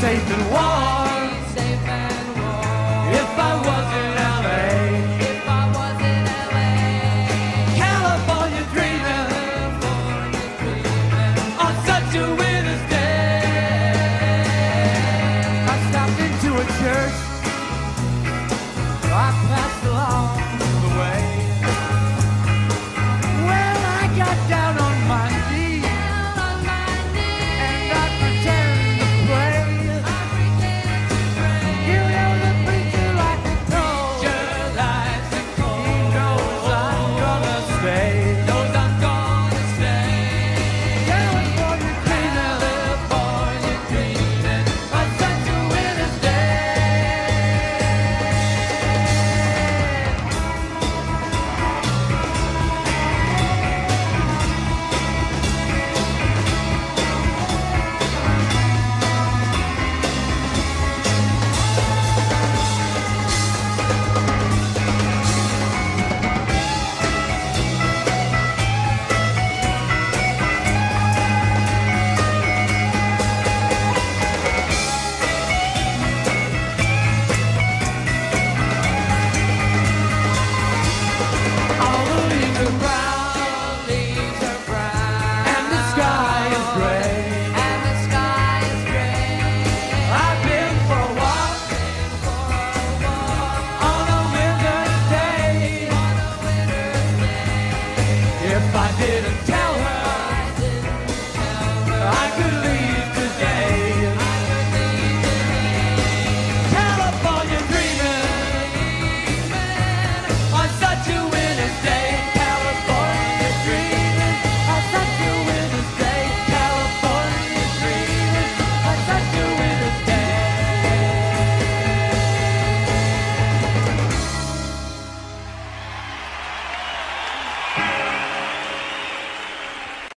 safe and warm.